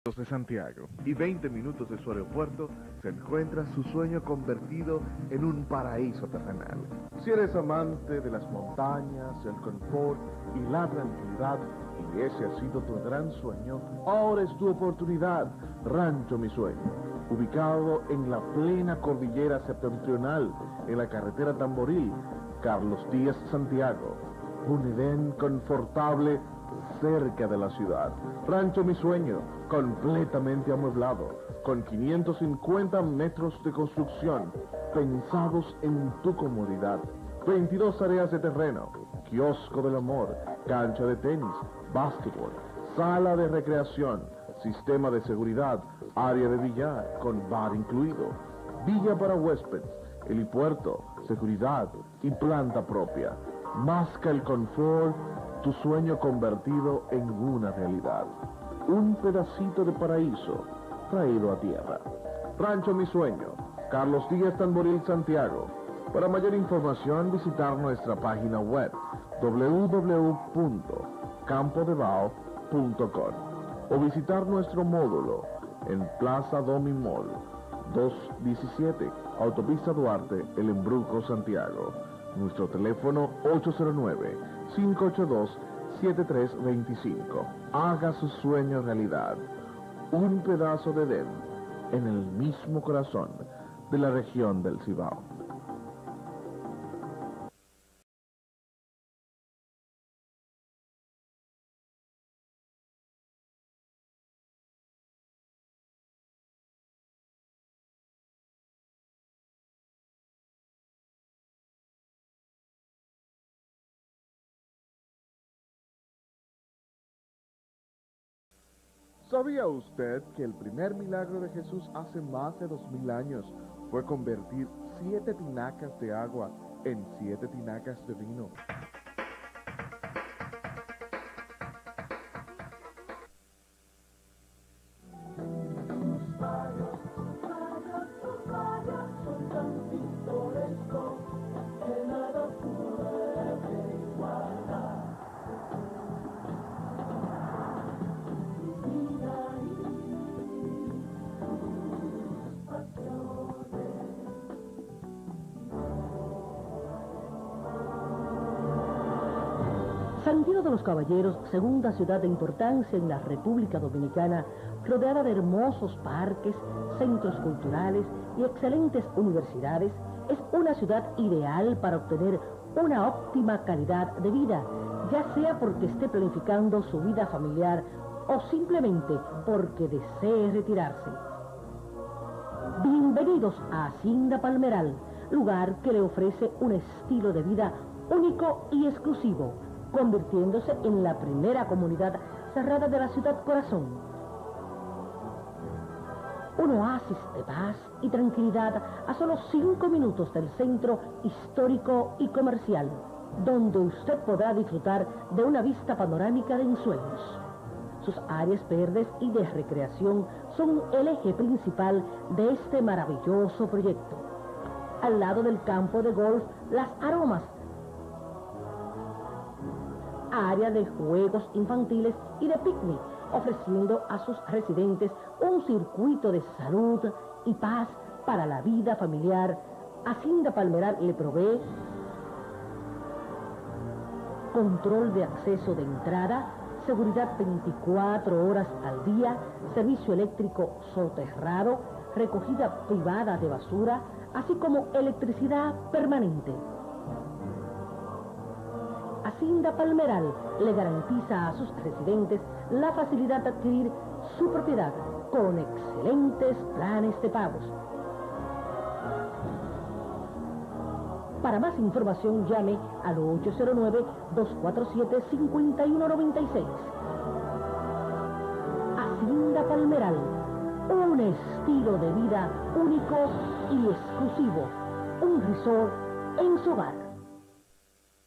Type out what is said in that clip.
de Santiago y 20 minutos de su aeropuerto se encuentra su sueño convertido en un paraíso terrenal. Si eres amante de las montañas, el confort y la tranquilidad, y ese ha sido tu gran sueño, ahora es tu oportunidad. Rancho Mi Sueño, ubicado en la plena cordillera septentrional, en la carretera Tamboril, Carlos Díaz Santiago. Un Edén confortable cerca de la ciudad. Rancho Mi Sueño, completamente amueblado, con 550 metros de construcción, pensados en tu comodidad. 22 áreas de terreno, kiosco del amor, cancha de tenis, básquetbol, sala de recreación, sistema de seguridad, área de billar con bar incluido, villa para huéspedes, helipuerto, seguridad y planta propia. Más que el confort, tu sueño convertido en una realidad. Un pedacito de paraíso traído a tierra. Rancho Mi Sueño, Carlos Díaz Tamboril Santiago. Para mayor información visitar nuestra página web www.campodebao.com o visitar nuestro módulo en Plaza Domi Mall 217, Autopista Duarte, El Embrujo, Santiago. Nuestro teléfono 809-582-7325. Haga su sueño realidad. Un pedazo de Edén en el mismo corazón de la región del Cibao. ¿Sabía usted que el primer milagro de Jesús hace más de dos mil años fue convertir siete tinacas de agua en siete tinacas de vino? Santiago de los Caballeros, segunda ciudad de importancia en la República Dominicana, rodeada de hermosos parques, centros culturales y excelentes universidades, es una ciudad ideal para obtener una óptima calidad de vida, ya sea porque esté planificando su vida familiar o simplemente porque desee retirarse. Bienvenidos a Hacienda Palmeral, lugar que le ofrece un estilo de vida único y exclusivo convirtiéndose en la primera comunidad cerrada de la ciudad corazón. Un oasis de paz y tranquilidad a solo cinco minutos del centro histórico y comercial, donde usted podrá disfrutar de una vista panorámica de ensueños. Sus áreas verdes y de recreación son el eje principal de este maravilloso proyecto. Al lado del campo de golf, las aromas área de juegos infantiles y de picnic, ofreciendo a sus residentes un circuito de salud y paz para la vida familiar. Hacienda Palmeral le provee control de acceso de entrada, seguridad 24 horas al día, servicio eléctrico soterrado, recogida privada de basura, así como electricidad permanente. Hacienda Palmeral le garantiza a sus residentes la facilidad de adquirir su propiedad con excelentes planes de pagos. Para más información llame al 809-247-5196. Hacienda Palmeral, un estilo de vida único y exclusivo, un resort en su hogar.